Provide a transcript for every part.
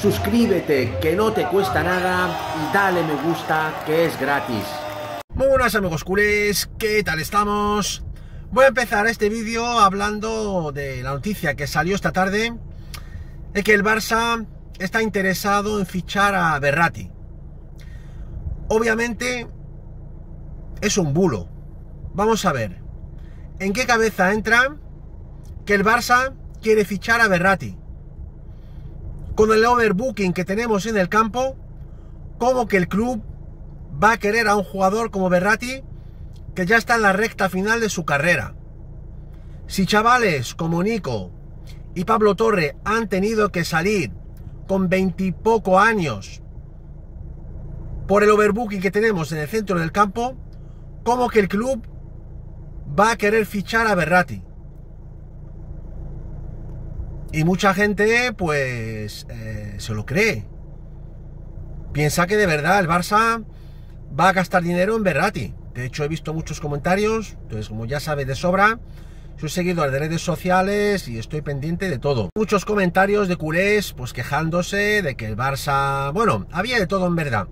suscríbete que no te cuesta nada y dale me gusta que es gratis. Muy buenas amigos culés, ¿qué tal estamos? Voy a empezar este vídeo hablando de la noticia que salió esta tarde de que el Barça está interesado en fichar a Berrati. Obviamente es un bulo. Vamos a ver. ¿En qué cabeza entra que el Barça quiere fichar a Berrati? Con el overbooking que tenemos en el campo, ¿cómo que el club va a querer a un jugador como Berrati que ya está en la recta final de su carrera? Si chavales como Nico y Pablo Torre han tenido que salir con veintipoco años por el overbooking que tenemos en el centro del campo, ¿cómo que el club va a querer fichar a Berrati? Y mucha gente, pues, eh, se lo cree. Piensa que de verdad el Barça va a gastar dinero en Berrati. De hecho, he visto muchos comentarios, entonces, como ya sabes de sobra, soy seguidor de redes sociales y estoy pendiente de todo. Muchos comentarios de culés, pues quejándose de que el Barça... Bueno, había de todo en verdad.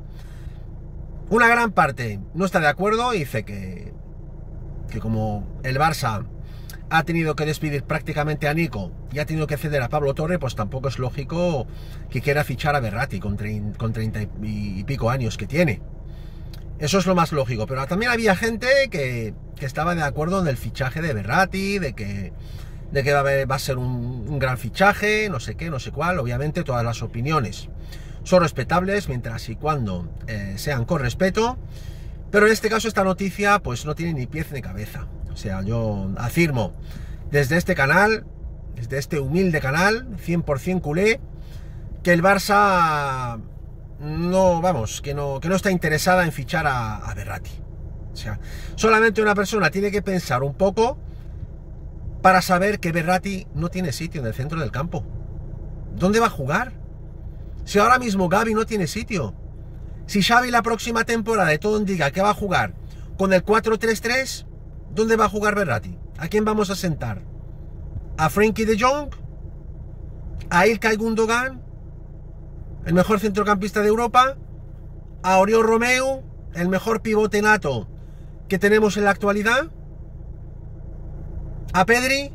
Una gran parte no está de acuerdo y dice que, que como el Barça ha tenido que despedir prácticamente a Nico y ha tenido que ceder a Pablo Torre, pues tampoco es lógico que quiera fichar a Berrati con, con 30 y pico años que tiene. Eso es lo más lógico, pero también había gente que, estaba de acuerdo en el fichaje de Berrati, de que, va a ser un, gran fichaje, no sé qué, no sé cuál, obviamente todas las opiniones son respetables mientras y cuando eh, sean con respeto, pero en este caso esta noticia pues no tiene ni pies ni cabeza. Sea, yo afirmo desde este canal, desde este humilde canal, 100% culé, que el Barça no, vamos, que no, que no está interesada en fichar a, a Berrati. O sea, solamente una persona tiene que pensar un poco para saber que Berrati no tiene sitio en el centro del campo. ¿Dónde va a jugar? Si ahora mismo Gaby no tiene sitio. Si Xavi la próxima temporada de todo indica que va a jugar con el 4-3-3, ¿Dónde va a jugar Berrati? ¿A quién vamos a sentar? ¿A Frankie de Jong? ¿A Ilkay Gundogan? ¿El mejor centrocampista de Europa? ¿A Oriol Romeo? ¿El mejor pivote nato que tenemos en la actualidad? ¿A Pedri?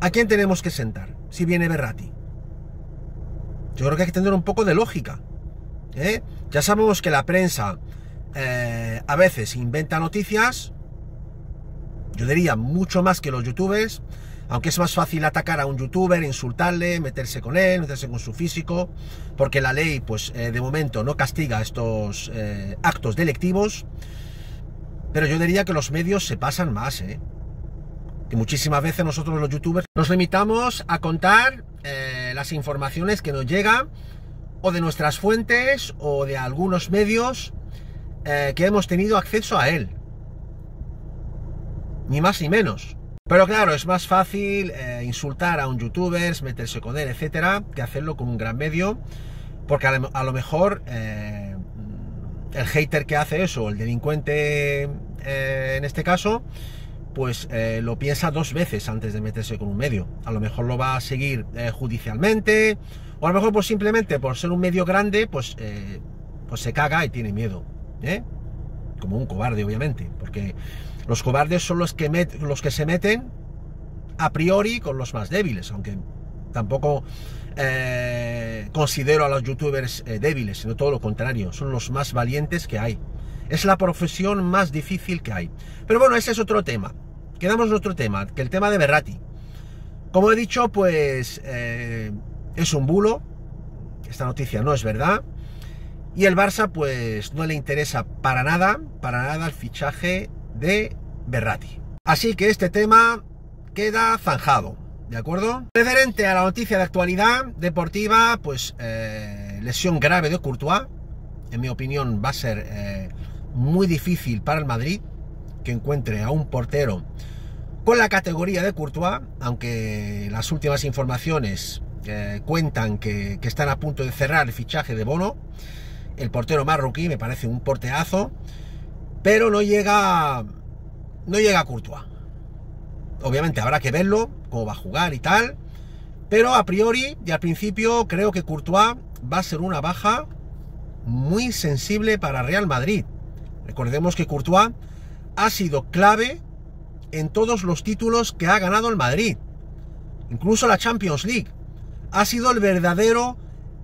¿A quién tenemos que sentar si viene Berrati? Yo creo que hay que tener un poco de lógica. ¿eh? Ya sabemos que la prensa eh, a veces inventa noticias, yo diría mucho más que los youtubers, aunque es más fácil atacar a un youtuber, insultarle, meterse con él, meterse con su físico, porque la ley, pues eh, de momento no castiga estos eh, actos delictivos, pero yo diría que los medios se pasan más, ¿eh? que muchísimas veces nosotros los youtubers nos limitamos a contar las informaciones que nos llegan o de nuestras fuentes o de algunos medios eh, que hemos tenido acceso a él. Ni más ni menos. Pero claro, es más fácil eh, insultar a un youtuber, meterse con él, etcétera, que hacerlo con un gran medio. Porque a lo, mejor eh, el hater que hace eso, el delincuente en este caso, pues lo piensa dos veces antes de meterse con un medio. A lo mejor lo va a seguir judicialmente, o a lo mejor pues simplemente por ser un medio grande, pues, pues se caga y tiene miedo. ¿Eh? Como un cobarde, obviamente, porque los cobardes son los que, los que se meten a priori con los más débiles, aunque tampoco eh, considero a los youtubers eh, débiles, sino todo lo contrario, son los más valientes que hay. Es la profesión más difícil que hay. Pero bueno, ese es otro tema. Quedamos en otro tema, que el tema de Berrati. Como he dicho, pues es un bulo. Esta noticia no es verdad. Y el Barça, pues no le interesa para nada, para nada el fichaje de Berrati. Así que este tema queda zanjado, ¿de acuerdo? Referente a la noticia de actualidad deportiva, pues eh, lesión grave de Courtois. En mi opinión va a ser eh, muy difícil para el Madrid que encuentre a un portero con la categoría de Courtois, aunque las últimas informaciones eh, cuentan que, que están a punto de cerrar el fichaje de Bono el portero marroquí me parece un porteazo, pero no llega, no llega a Courtois. Obviamente habrá que verlo, cómo va a jugar y tal, Pero a priori y al principio creo que Courtois va a ser una baja muy sensible para Real Madrid. Recordemos que Courtois ha sido clave en todos los títulos que ha ganado el Madrid. Incluso la Champions League. Ha sido el verdadero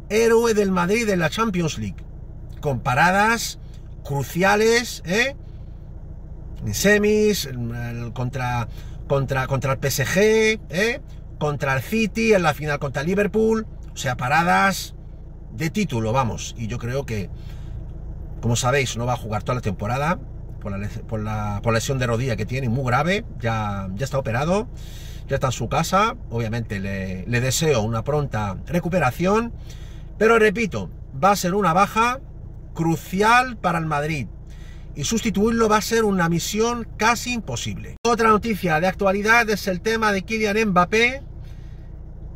héroe del Madrid en la Champions League. Con paradas cruciales, ¿eh? En semis, contra, contra, contra el PSG, ¿eh? contra el City, en la final contra el Liverpool. O sea, paradas de título, vamos. Y yo creo que, como sabéis, no va a jugar toda la temporada por la, por la, lesión de rodilla que tiene, muy grave. Ya, ya está operado, ya está en su casa. Obviamente le deseo una pronta recuperación. Pero repito, va a ser una baja crucial para el Madrid y sustituirlo va a ser una misión casi imposible. Otra noticia de actualidad es el tema de Kylian Mbappé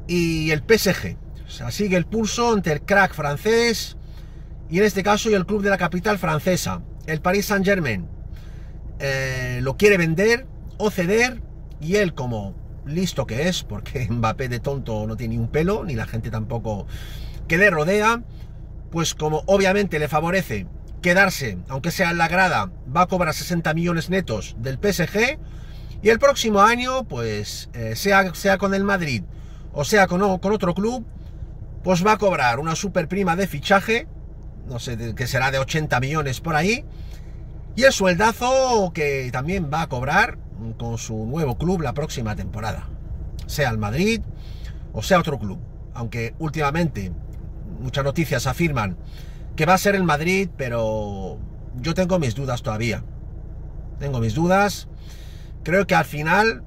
y el PSG. O sea, sigue el pulso entre el crack francés y en este caso y el club de la capital francesa, el Paris Saint Germain. Eh, lo quiere vender o ceder y él como listo que es, porque Mbappé de tonto no tiene ni un pelo, ni la gente tampoco que le rodea, pues como obviamente le favorece quedarse, aunque sea en la grada, va a cobrar 60 millones netos del PSG y el próximo año, pues eh, sea, sea con el Madrid o sea con, con otro club, pues va a cobrar una super prima de fichaje, no sé, que será de 80 millones por ahí, y el sueldazo que también va a cobrar con su nuevo club la próxima temporada, sea el Madrid o sea otro club, aunque últimamente muchas noticias afirman que va a ser el Madrid, pero yo tengo mis dudas todavía. Tengo mis dudas. Creo que al final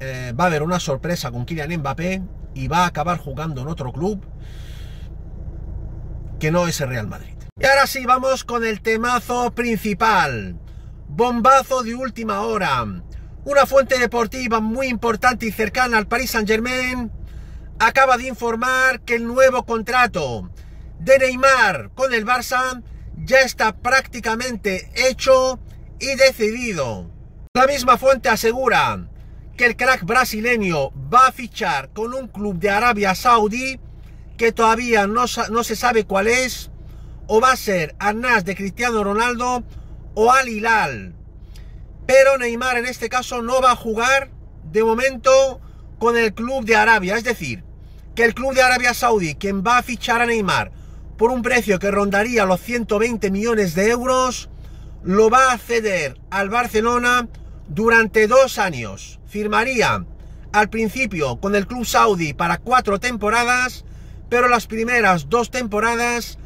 eh, va a haber una sorpresa con Kylian Mbappé y va a acabar jugando en otro club que no es el Real Madrid. Y ahora sí, vamos con el temazo principal. Bombazo de última hora. Una fuente deportiva muy importante y cercana al Paris Saint Germain acaba de informar que el nuevo contrato de Neymar con el Barça ya está prácticamente hecho y decidido. La misma fuente asegura que el crack brasileño va a fichar con un club de Arabia Saudí que todavía no, se sabe cuál es, o va a ser Al de Cristiano Ronaldo o Al Hilal. Pero Neymar en este caso no va a jugar de momento con el club de Arabia, es decir, que el club de Arabia Saudí, quien va a fichar a Neymar por un precio que rondaría los 120 millones de euros, lo va a ceder al Barcelona durante dos años. Firmaría al principio con el club saudí para cuatro temporadas, pero las primeras dos temporadas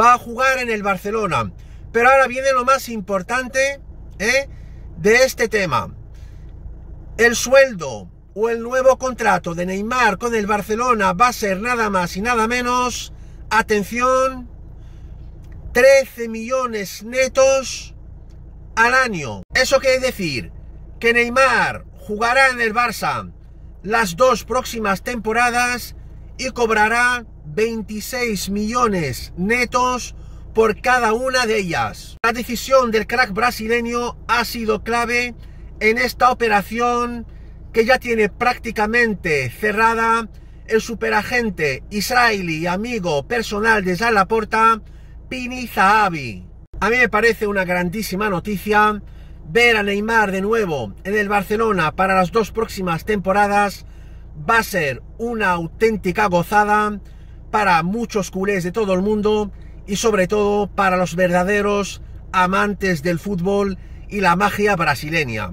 va a jugar en el Barcelona. Pero ahora viene lo más importante ¿eh? de este tema. El sueldo o el nuevo contrato de Neymar con el Barcelona va a ser nada más y nada menos, atención, 13 millones netos al año. Eso quiere decir que Neymar jugará en el Barça las dos próximas temporadas y cobrará 26 millones netos por cada una de ellas. La decisión del crack brasileño ha sido clave en esta operación que ya tiene prácticamente cerrada el superagente israelí amigo personal de Laporta, Pini Zahavi. A mí me parece una grandísima noticia ver a Neymar de nuevo en el Barcelona para las dos próximas temporadas. Va a ser una auténtica gozada para muchos culés de todo el mundo y sobre todo para los verdaderos amantes del fútbol y la magia brasileña.